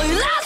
all you love.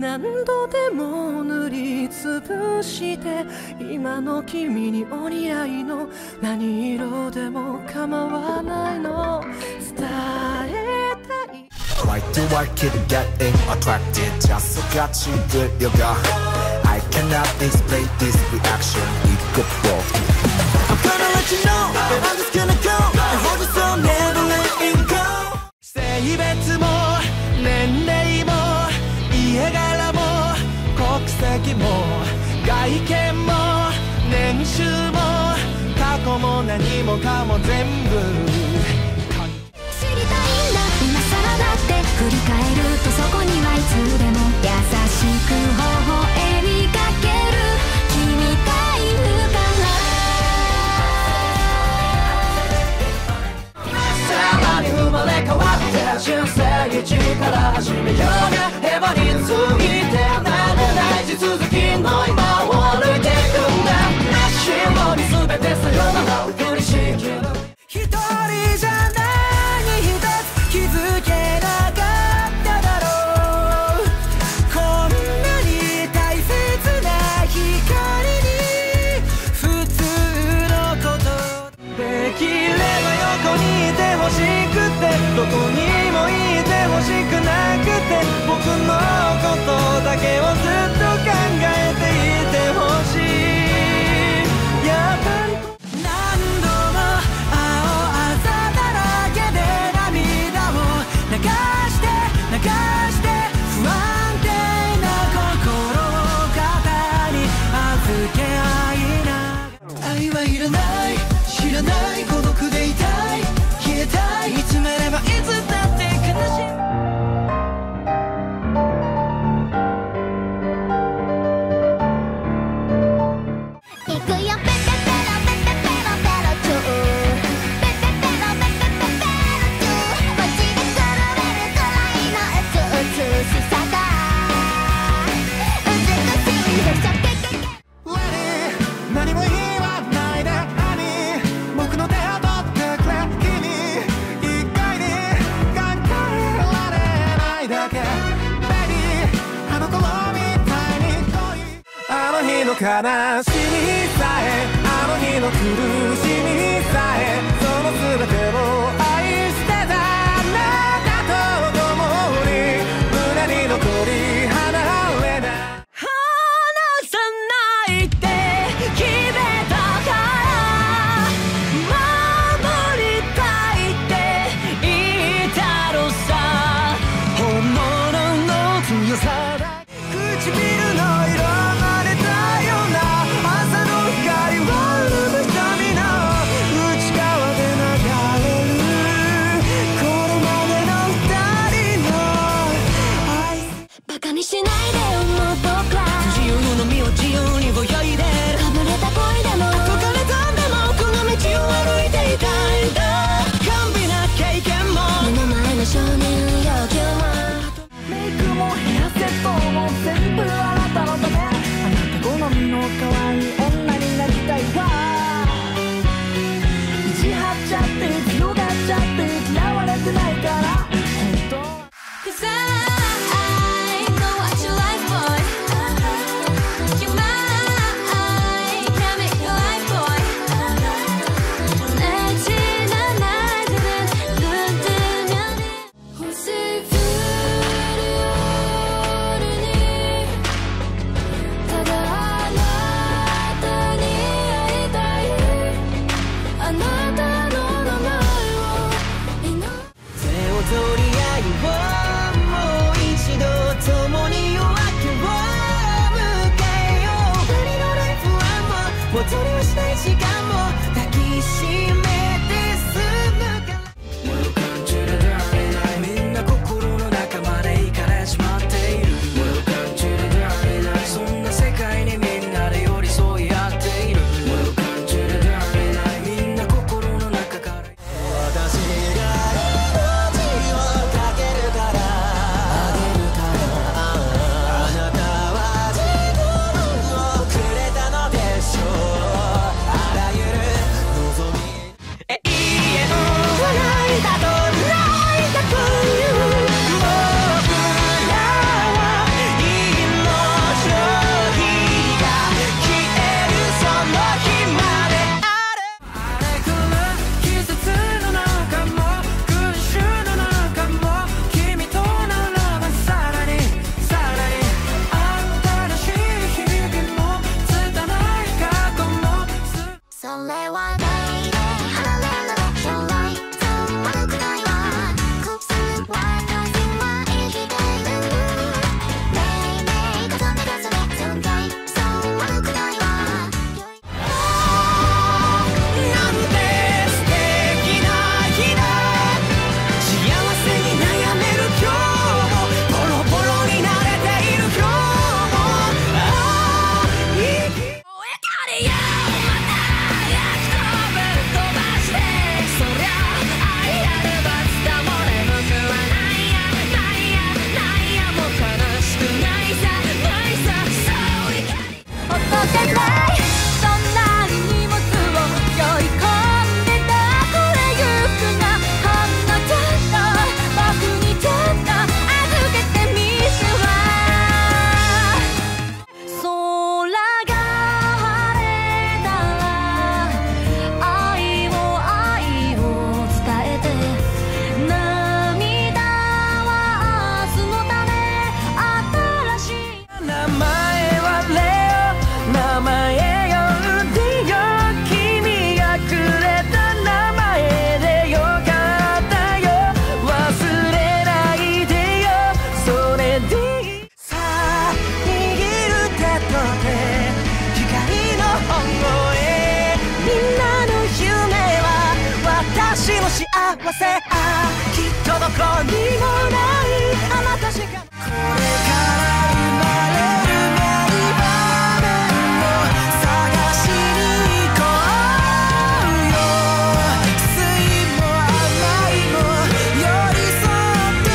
何度でも塗りつぶして今の君にお似合いの何色でも構わないの伝えたい Why do I keep getting attracted just so got you good you got I cannot explain this reaction it could fall I'm gonna let you know I'm just gonna go 体験も年収も過去も何もかも全部知りたいんだ。今更だって。振り返るとそこにはいつでも優しく微の悲しみさえあの日の苦しみさえ。あきっとどこにもないあなたしかこれから生まれるメリ場面を探しに行こうよ酸も甘いも寄り添って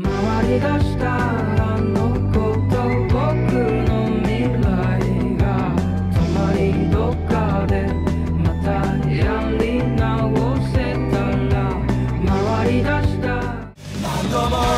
回り出したらのこと僕の未来が止まりどっかでまた闇直を come on.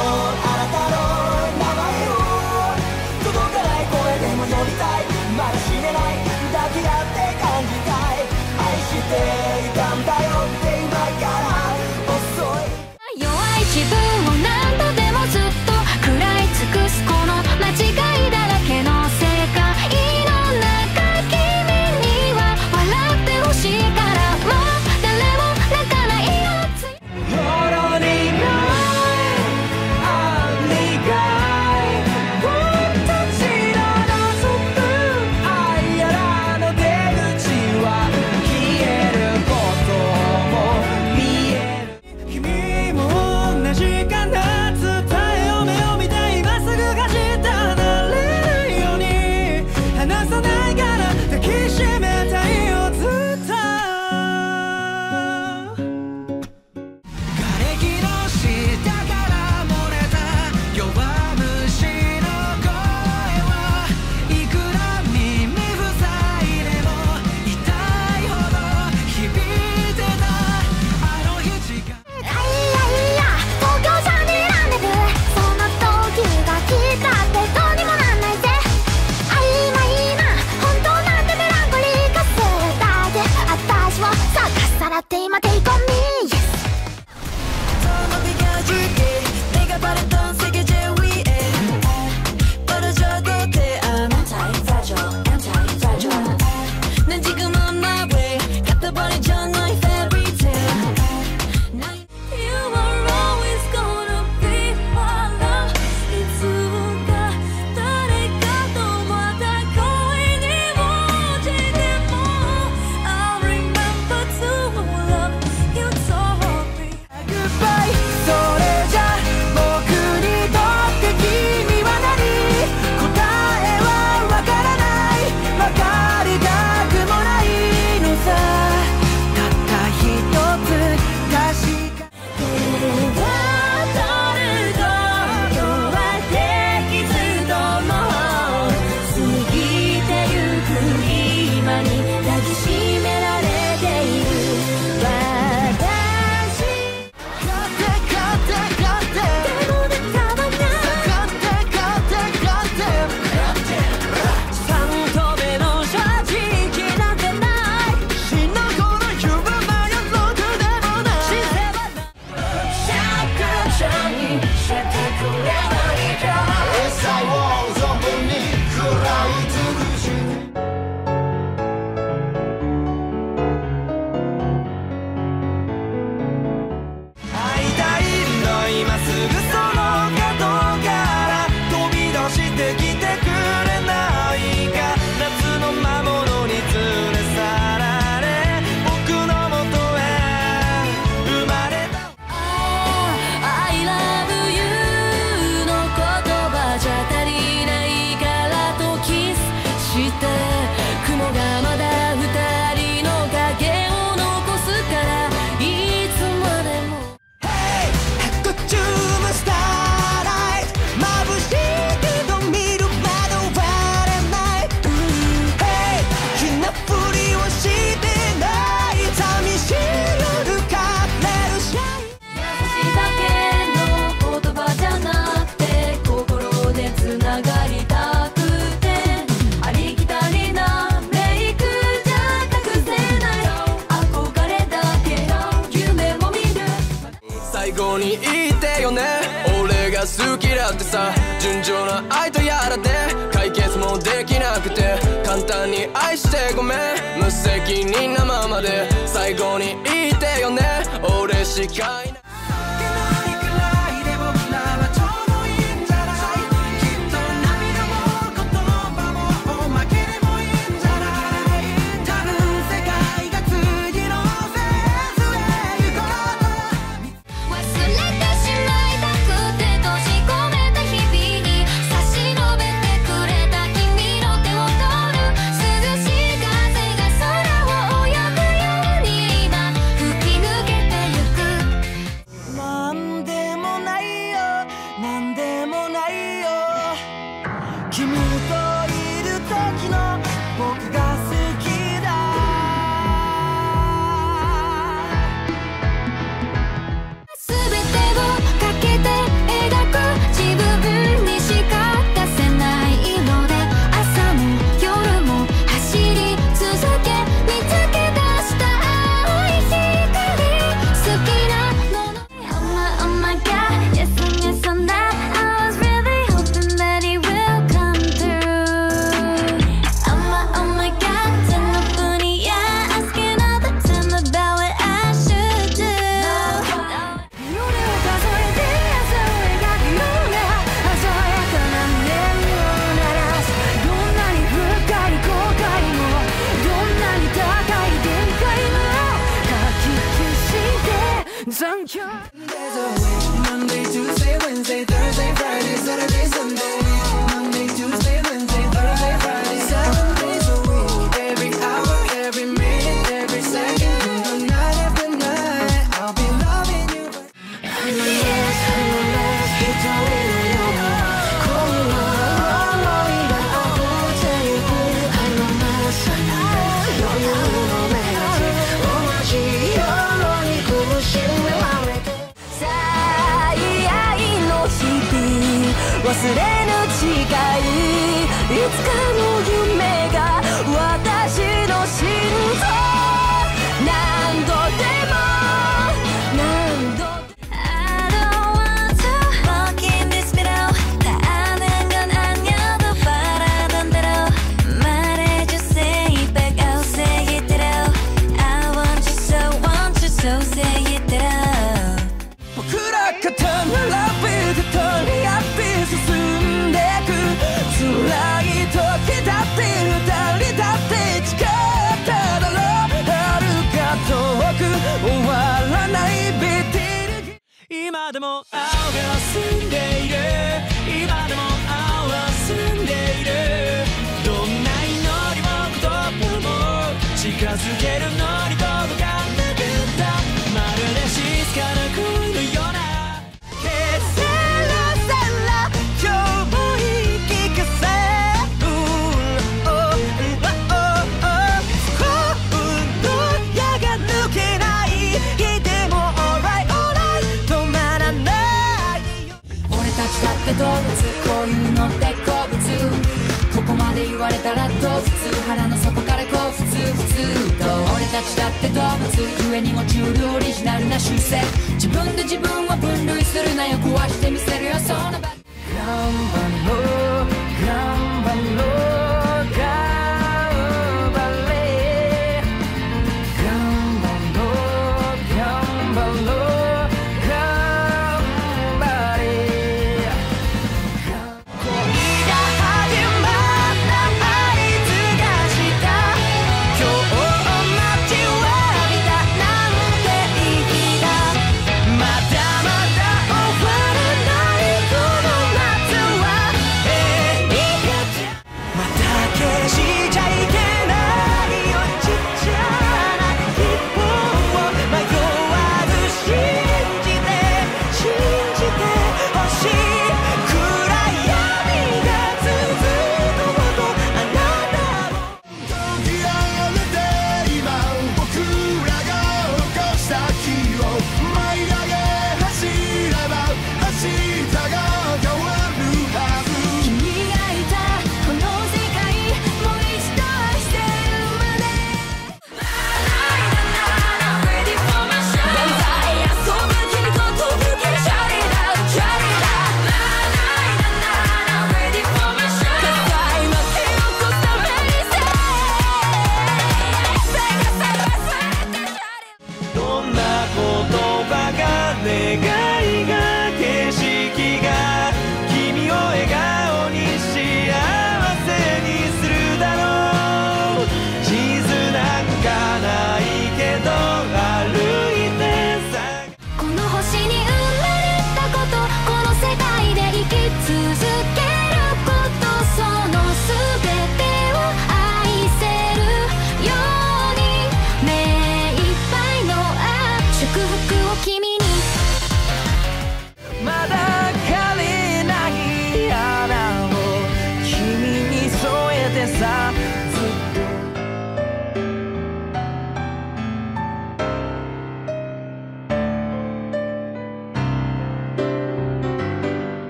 愛とやらで解決もできなくて簡単に愛してごめん無責任なままで最後に言ってよね俺しかいない There's a way, Monday, Tuesday, Wednesday, Thursday, Friday, Saturday, Sunday. れ上に落ちうるオリジナルな修正自分で自分を分類するなよ壊してみせるよそん